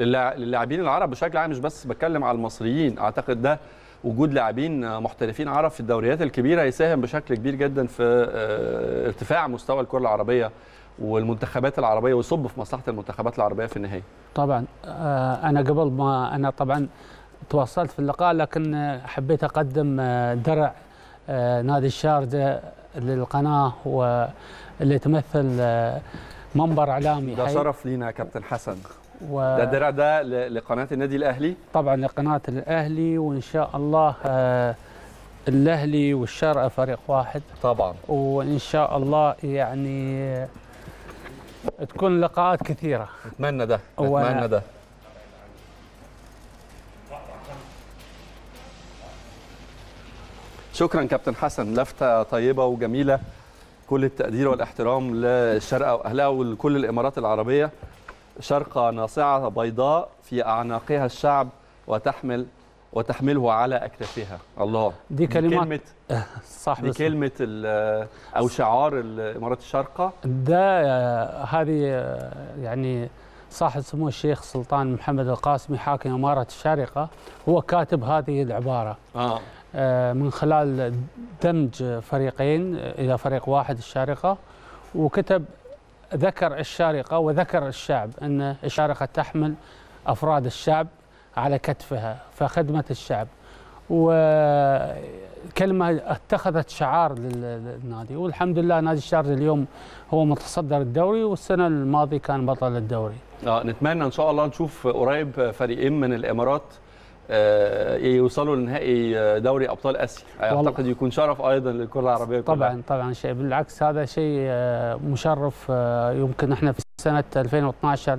للاع- للاعبين العرب بشكل عام مش بس بتكلم على المصريين. أعتقد ده وجود لاعبين محترفين عرب في الدوريات الكبيرة يساهم بشكل كبير جدا في آه، ارتفاع مستوى الكرة العربية والمنتخبات العربية ويصب في مصلحة المنتخبات العربية في النهايه طبعا آه، أنا قبل ما أنا طبعا تواصلت في اللقاء لكن حبيت أقدم آه، درع نادي الشارجه للقناة واللي تمثل منبر إعلامي. ده. شرف لينا يا كابتن حسن. و- ده الدرع ده لقناة النادي الأهلي؟ طبعا لقناة الأهلي وإن شاء الله آه، الأهلي والشارقه فريق واحد. طبعا. وإن شاء الله يعني آه، تكون لقاءات كثيرة. نتمنى ده نتمنى ده. شكرا كابتن حسن لفتة طيبة وجميلة. كل التقدير والإحترام للشارقة وأهلها ولكل الإمارات العربية. شرقة ناصعة بيضاء في أعناقها الشعب وتحمل وتحمله على أكتافها. الله. دي كلمات كلمة صاحب دي. كلمة أو شعار الإمارات الشارقة ده آه، هذه آه، يعني صاحب سمو الشيخ سلطان محمد القاسمي حاكم إمارة الشارقة. هو كاتب هذه العبارة. آه. آه، من خلال دمج فريقين إلى فريق واحد الشارقة. وكتب ذكر الشارقة وذكر الشعب أن الشارقة تحمل أفراد الشعب على كتفها فخدمة الشعب. وكلمة اتخذت شعار لل- للنادي والحمد لله نادي الشارقة اليوم هو متصدر الدوري والسنة الماضية كان بطل الدوري. آه نتمنى إن شاء الله نشوف قريب فريقين من الإمارات آه، يوصلوا لنهائي دوري أبطال آسيا. أعتقد يكون شرف أيضا للكرة العربية كلها. طبعا طبعا شيء بالعكس هذا شيء آه، مشرف آه، يمكن إحنا في سنة 2012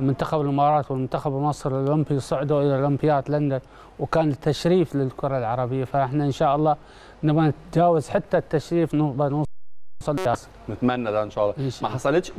منتخب الإمارات والمنتخب المصري الأولمبي صعدوا إلى اولمبياد لندن وكان التشريف للكرة العربية فإحنا إن شاء الله نبغى نتجاوز حتى التشريف نبغى نوصل نتمنى ده إن شاء الله ما. حصلتش